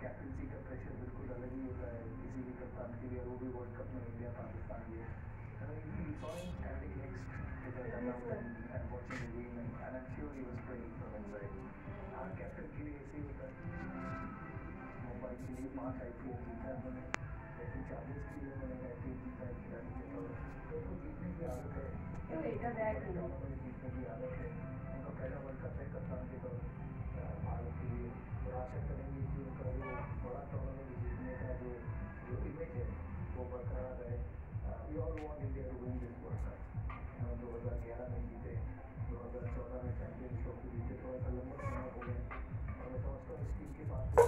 Captaincy का pressure बिल्कुल अलग ही होता है किसी भी कप्तान के लिए वो भी वर्ल्ड कप में इंडिया पाकिस्तान लिए He saw him standing next to the dugout and, and watching the game, and, and I'm sure he was praying from inside. हाँ कैप्टन के लिए ऐसे होता है मुंबई के लिए पाँच आई पी एल जीता है उन्होंने लेकिन चालीस के लिए उन्होंने आई पी एल जीता है खिलाड़ी के तौर पर तो जीतने की आदत है जीतने की आदत है उनका पहला वर्ल्ड कप है के तौर भारत की और करेंगे कि उनका जो बड़ा टूर्नामेंट जीतने का जो जो इमेज है, वो बरकरार रहे। We all want India to win this World Cup दो हज़ार ग्यारह में जीते, दो हज़ार चौदह में चैम्पियंस ट्रॉफी जीते थोड़ा सा लंबा समय हो गया। और मैं समझता हूँ इस टीम के पास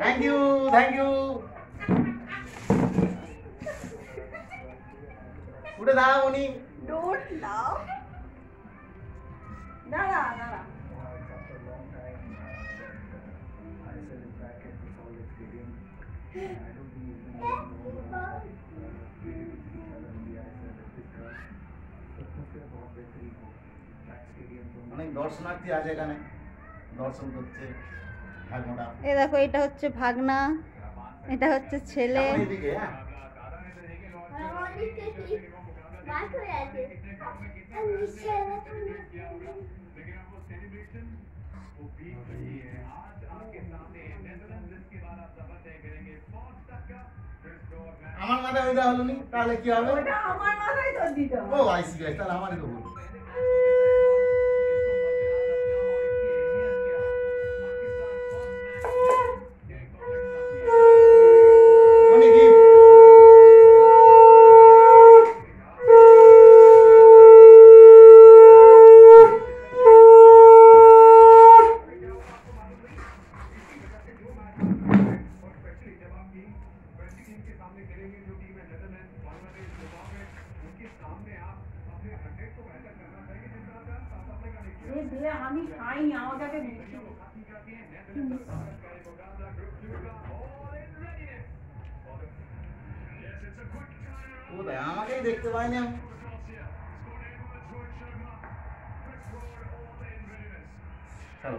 Thank you, thank you. Udah tahu nih. Don't laugh. অনেক দর্শনার্থী আছে এখানে। দর্শন করছে ভাগমোটা এ দেখো এটা হচ্ছে ভাগনা এটা হচ্ছে ছেলে। হ্যাঁ। আমার মাথায় ওইটা হলো নি তাহলে কি হবে? ওইটা আমার মাথায় তো দিতে ও আইসি গাইস তাহলে আমারই তো ভুল। सामने खेलेंगे जो टीम है। नेदरलैंड बांग्लादेश जिम्बाब है उनके सामने आप अपने हंड्रेड को बेहतर करना चाहिए जिस तरह से आप साफ़ अपने का नहीं भैया हम ही खाएँ यहाँ जाके खाती जाती है। नेदरलैंड भारत का मुकाबला ग्रुप टू का ऑल इन रेडीनेस वो तो यहाँ आगे देखते भाई ने। हम चलो